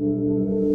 Música